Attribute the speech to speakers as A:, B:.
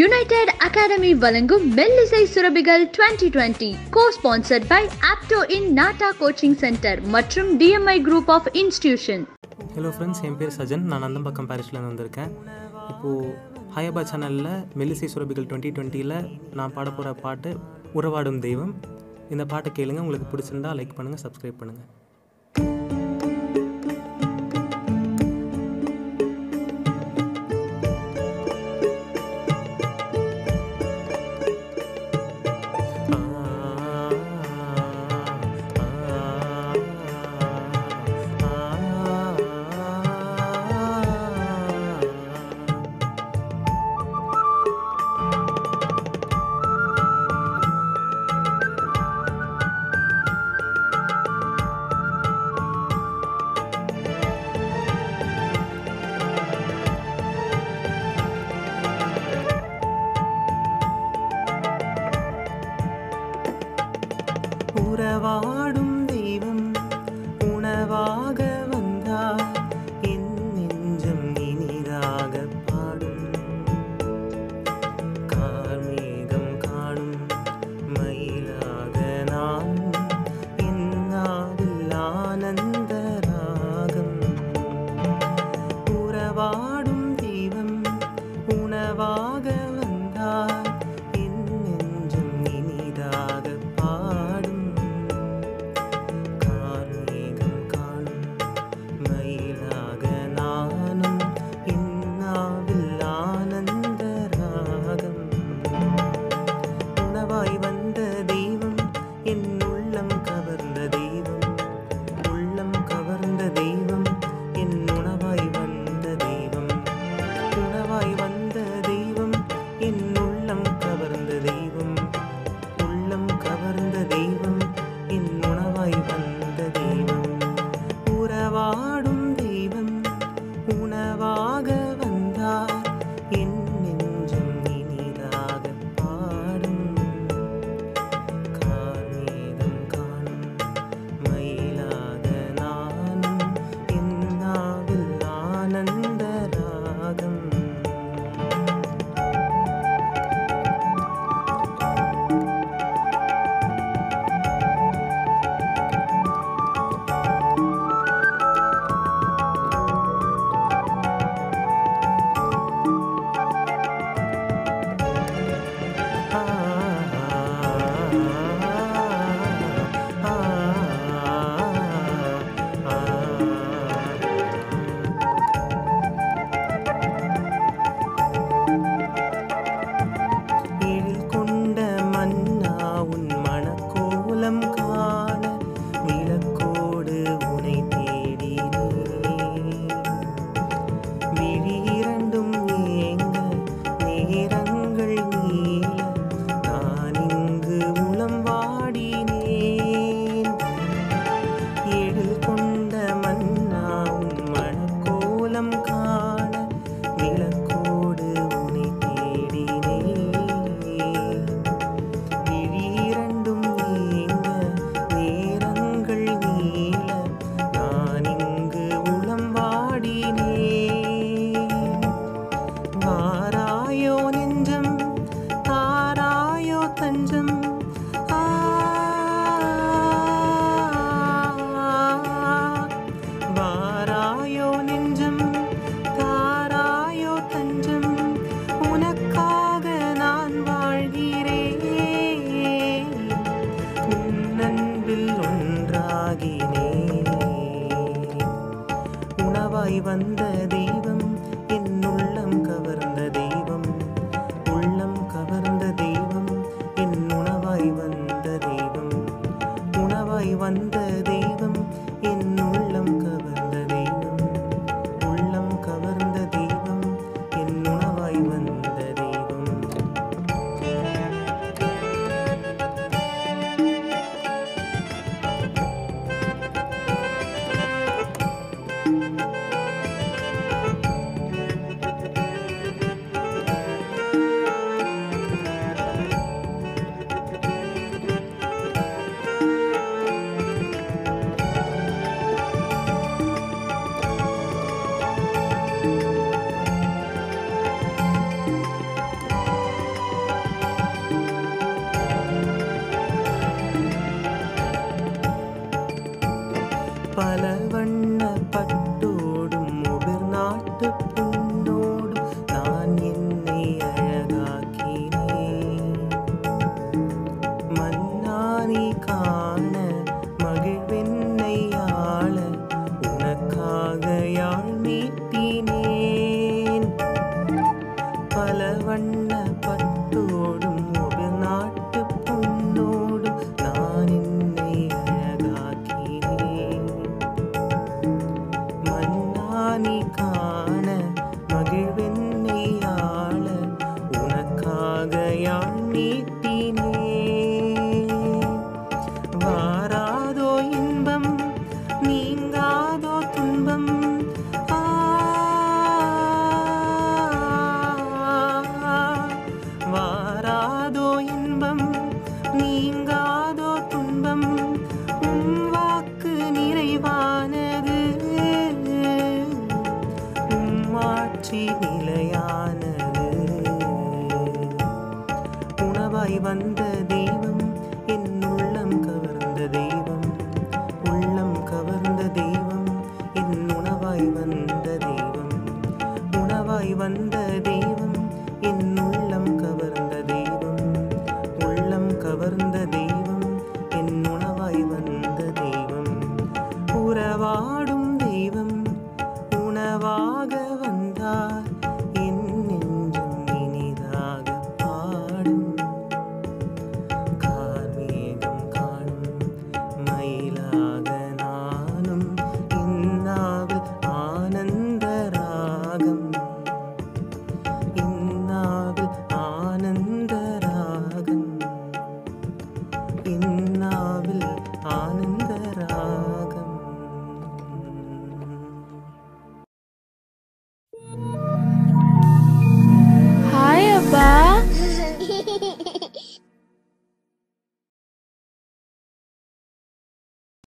A: United academy வழங்கும் மெல்லிசை சுரபிகள் twenty twenty co sponsored by Apto in NATA coaching centre மற்றும் DMI group of institution
B: hello friends என் பேர் சஜன். நான் நந்தம்பாக்கம் பாரிஷ்லேருந்து வந்திருக்கேன். இப்போது ஹயபா சேனலில் மெல்லிசை சுரபிகள் டுவெண்ட்டி டுவெண்ட்டியில் நான் பாட போகிற பாட்டு உறவாடும் தெய்வம். இந்த பாட்டை கேளுங்க. உங்களுக்கு பிடிச்சிருந்தா லைக் பண்ணுங்கள் சப்ஸ்கிரைப் பண்ணுங்கள்
C: వాడు வந்த காட்சி நிலையானது. உணவாய் வந்த தெய்வம் என் உள்ளம் கவர்ந்த தெய்வம். உள்ளம் கவர்ந்த தெய்வம் என் உணவாய் வந்த தெய்வம். உணவாய் வந்த தெய்வம்